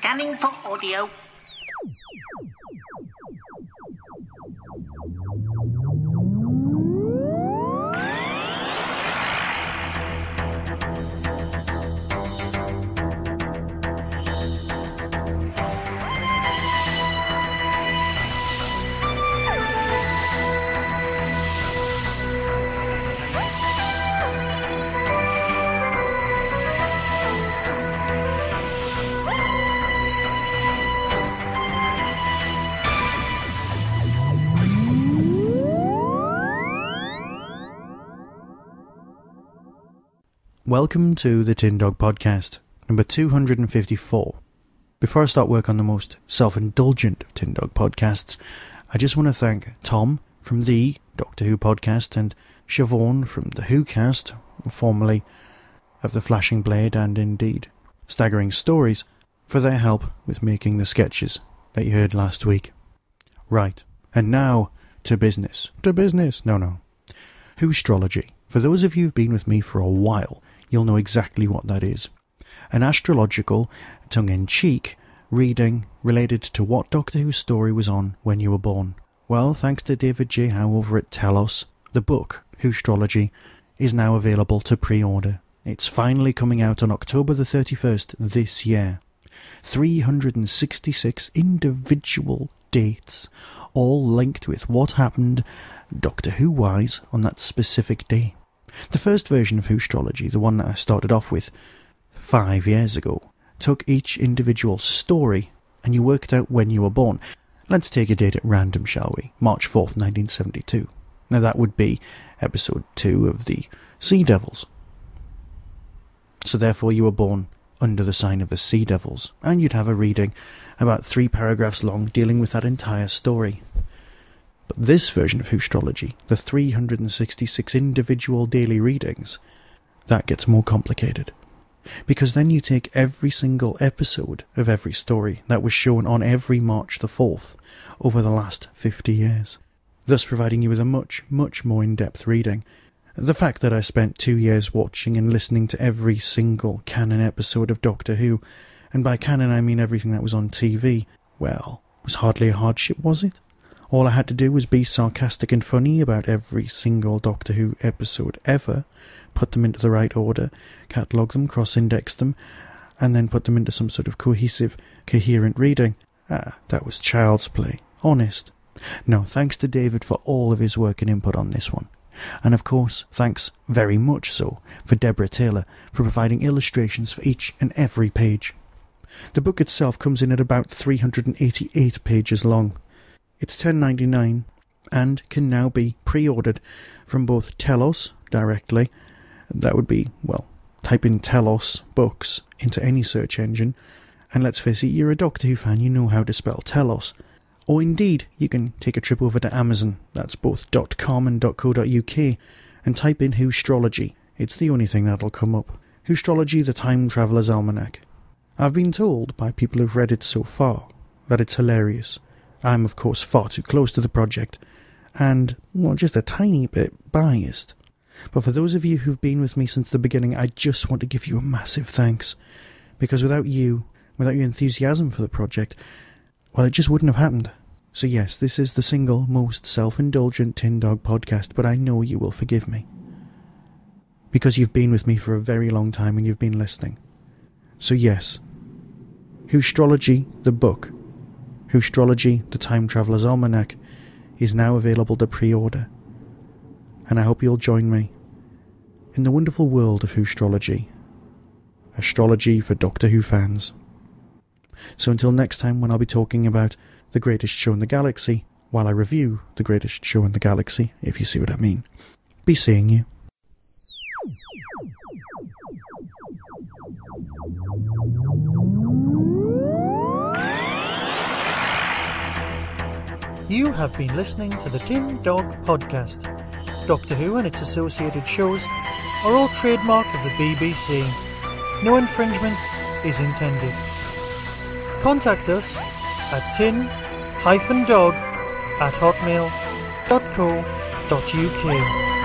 Scanning for audio. Welcome to the Tin Dog Podcast, number 254. Before I start work on the most self indulgent of Tin Dog podcasts, I just want to thank Tom from the Doctor Who podcast and Siobhan from the Who cast, formerly of The Flashing Blade and indeed Staggering Stories, for their help with making the sketches that you heard last week. Right, and now to business. To business? No, no. Whostrology? For those of you who've been with me for a while, you'll know exactly what that is. An astrological, tongue in cheek, reading related to what Doctor Who story was on when you were born. Well, thanks to David J. Howe over at Telos, the book, Whostrology, is now available to pre order. It's finally coming out on October the 31st this year. 366 individual dates, all linked with what happened Doctor Who wise on that specific day. The first version of Whostrology, the one that I started off with five years ago, took each individual story and you worked out when you were born. Let's take a date at random, shall we? March 4th, 1972. Now that would be episode 2 of the Sea Devils. So therefore you were born under the sign of the Sea Devils, and you'd have a reading about three paragraphs long dealing with that entire story. This version of Whostrology, the 366 individual daily readings, that gets more complicated. Because then you take every single episode of every story that was shown on every March the 4th over the last 50 years, thus providing you with a much, much more in depth reading. The fact that I spent two years watching and listening to every single canon episode of Doctor Who, and by canon I mean everything that was on TV, well, was hardly a hardship, was it? All I had to do was be sarcastic and funny about every single Doctor Who episode ever, put them into the right order, catalogue them, cross index them, and then put them into some sort of cohesive, coherent reading. Ah, that was child's play. Honest. No, thanks to David for all of his work and input on this one. And of course, thanks very much so for Deborah Taylor for providing illustrations for each and every page. The book itself comes in at about 388 pages long. It's 10.99 and can now be pre-ordered from both Telos directly. That would be well, type in Telos books into any search engine, and let's face it, you're a Doctor Who fan, you know how to spell Telos. Or indeed, you can take a trip over to Amazon. That's both .com and .co.uk, and type in Whostrology. It's the only thing that'll come up. Whostrology, the Time Traveller's Almanac. I've been told by people who've read it so far that it's hilarious. I'm, of course, far too close to the project, and, well, just a tiny bit biased. But for those of you who've been with me since the beginning, I just want to give you a massive thanks. Because without you, without your enthusiasm for the project, well, it just wouldn't have happened. So, yes, this is the single most self indulgent Tin Dog podcast, but I know you will forgive me. Because you've been with me for a very long time and you've been listening. So, yes, Whostrology, the book, Whostrology, the Time Traveller's Almanac, is now available to pre order. And I hope you'll join me in the wonderful world of Whostrology. Astrology for Doctor Who fans. So until next time, when I'll be talking about the greatest show in the galaxy, while I review the greatest show in the galaxy, if you see what I mean, be seeing you. You have been listening to the Tin Dog Podcast. Doctor Who and its associated shows are all trademark of the BBC. No infringement is intended. Contact us at tin-dog at hotmail.co.uk.